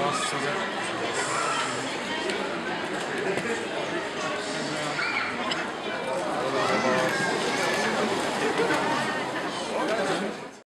Nossa,